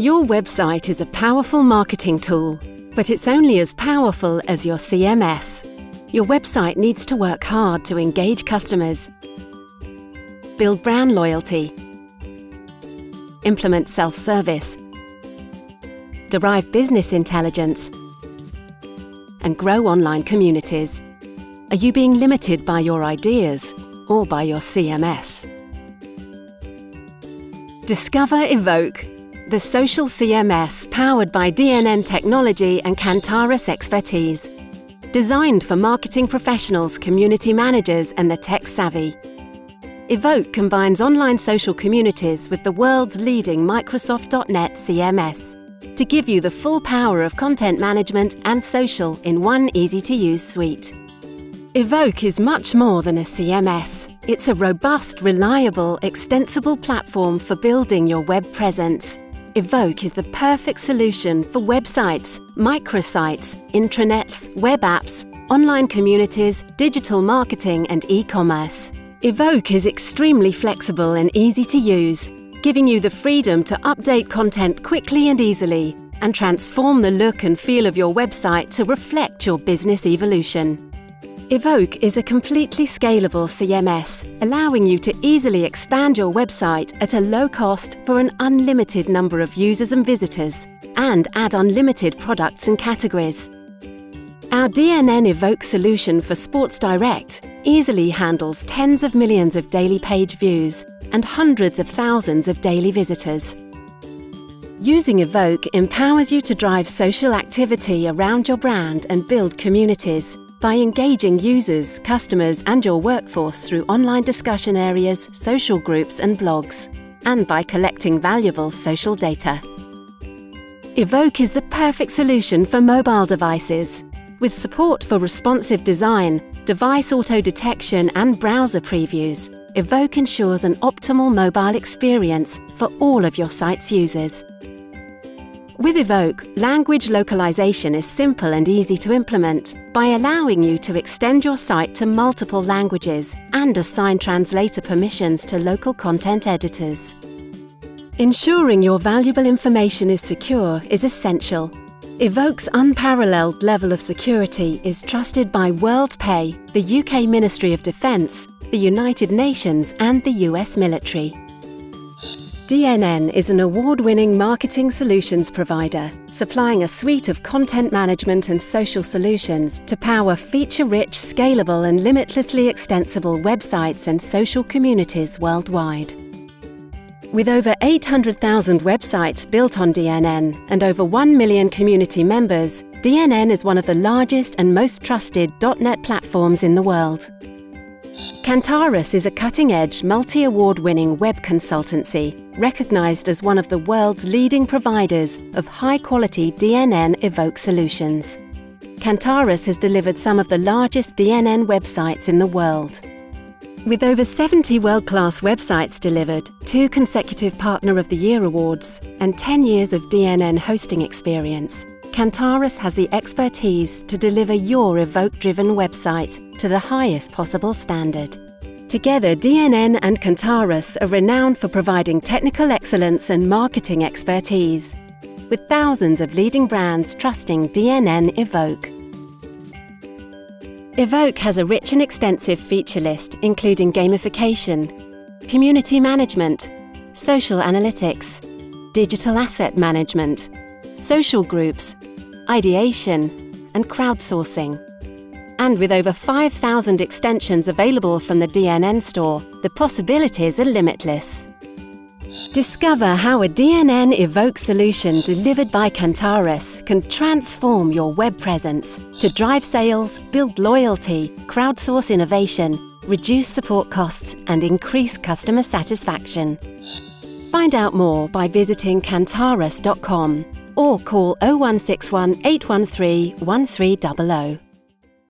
Your website is a powerful marketing tool, but it's only as powerful as your CMS. Your website needs to work hard to engage customers, build brand loyalty, implement self-service, derive business intelligence, and grow online communities. Are you being limited by your ideas or by your CMS? Discover Evoq, the social CMS powered by DNN technology and Cantarus expertise. Designed for marketing professionals, community managers, and the tech savvy. Evoq combines online social communities with the world's leading Microsoft.NET CMS to give you the full power of content management and social in one easy to use suite. Evoq is much more than a CMS. It's a robust, reliable, extensible platform for building your web presence. Evoq is the perfect solution for websites, microsites, intranets, web apps, online communities, digital marketing, and e commerce. Evoq is extremely flexible and easy to use, giving you the freedom to update content quickly and easily and transform the look and feel of your website to reflect your business evolution. Evoq is a completely scalable CMS, allowing you to easily expand your website at a low cost for an unlimited number of users and visitors, and add unlimited products and categories. Our DNN Evoq solution for Sports Direct easily handles tens of millions of daily page views and hundreds of thousands of daily visitors. Using Evoq empowers you to drive social activity around your brand and build communities, by engaging users, customers, and your workforce through online discussion areas, social groups, and blogs, and by collecting valuable social data. Evoq is the perfect solution for mobile devices. With support for responsive design, device auto detection, and browser previews, Evoq ensures an optimal mobile experience for all of your site's users. With Evoq, language localization is simple and easy to implement by allowing you to extend your site to multiple languages and assign translator permissions to local content editors. Ensuring your valuable information is secure is essential. Evoq's unparalleled level of security is trusted by WorldPay, the UK Ministry of Defence, the United Nations and the US military. DNN is an award-winning marketing solutions provider, supplying a suite of content management and social solutions to power feature-rich, scalable and limitlessly extensible websites and social communities worldwide. With over 800,000 websites built on DNN and over 1 million community members, DNN is one of the largest and most trusted .NET platforms in the world. Cantarus is a cutting-edge, multi-award-winning web consultancy, recognised as one of the world's leading providers of high-quality DNN Evoq solutions. Cantarus has delivered some of the largest DNN websites in the world. With over 70 world-class websites delivered, two consecutive Partner of the Year awards, and 10 years of DNN hosting experience, Cantarus has the expertise to deliver your Evoq-driven website to the highest possible standard. Together, DNN and Cantarus are renowned for providing technical excellence and marketing expertise, with thousands of leading brands trusting DNN Evoq. Evoq has a rich and extensive feature list including gamification, community management, social analytics, digital asset management, social groups, ideation, and crowdsourcing. And with over 5,000 extensions available from the DNN store, the possibilities are limitless. Discover how a DNN Evoq solution delivered by Cantarus can transform your web presence to drive sales, build loyalty, crowdsource innovation, reduce support costs, and increase customer satisfaction. Find out more by visiting cantarus.com or call 0161 813 1300.